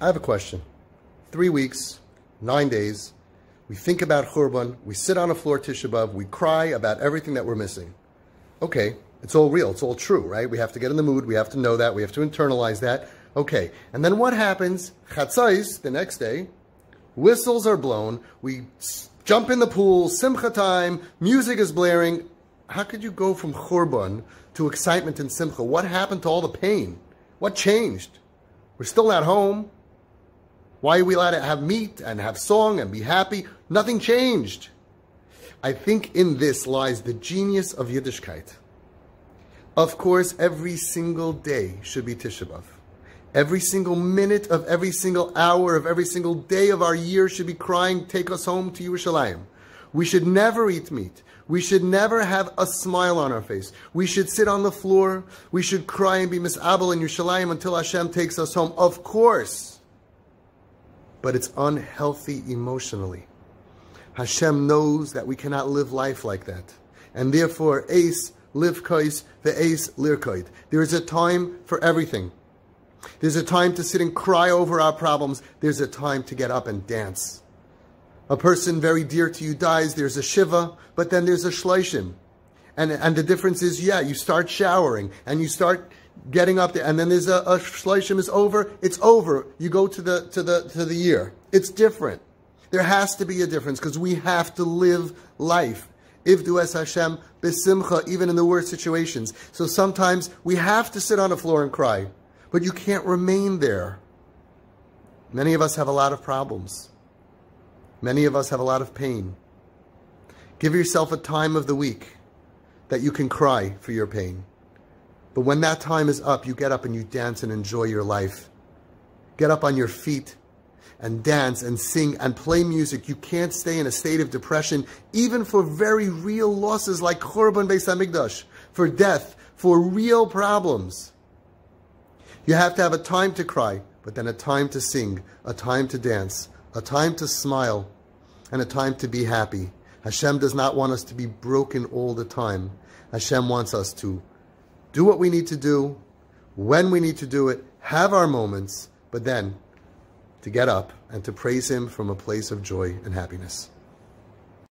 I have a question. Three weeks, nine days, we think about Churban, we sit on a floor Tisha B'Av, we cry about everything that we're missing. Okay, it's all real, it's all true, right? We have to get in the mood, we have to know that, we have to internalize that. Okay, and then what happens? Chatzais, the next day, whistles are blown, we jump in the pool, simcha time, music is blaring. How could you go from Churban to excitement and simcha? What happened to all the pain? What changed? We're still at home. Why are we allowed to have meat and have song and be happy? Nothing changed. I think in this lies the genius of Yiddishkeit. Of course, every single day should be Tisha B'Av. Every single minute of every single hour of every single day of our year should be crying, take us home to Yerushalayim. We should never eat meat. We should never have a smile on our face. We should sit on the floor. We should cry and be misabel in Yerushalayim until Hashem takes us home. Of course. But it's unhealthy emotionally. Hashem knows that we cannot live life like that. And therefore, ace, livkois, the ace, lirkoid. There is a time for everything. There's a time to sit and cry over our problems. There's a time to get up and dance. A person very dear to you dies, there's a shiva, but then there's a shloshim. And, and the difference is, yeah, you start showering and you start getting up there, and then there's a, a shloshim is over, it's over. You go to the, to the, to the year. It's different. There has to be a difference because we have to live life. Ivdu es Hashem besimcha, even in the worst situations. So sometimes we have to sit on the floor and cry but you can't remain there. Many of us have a lot of problems. Many of us have a lot of pain. Give yourself a time of the week that you can cry for your pain. But when that time is up, you get up and you dance and enjoy your life. Get up on your feet and dance and sing and play music. You can't stay in a state of depression, even for very real losses like Churban Beis Hamikdash, for death, for real problems. You have to have a time to cry, but then a time to sing, a time to dance, a time to smile, and a time to be happy. Hashem does not want us to be broken all the time. Hashem wants us to do what we need to do, when we need to do it, have our moments, but then to get up and to praise Him from a place of joy and happiness.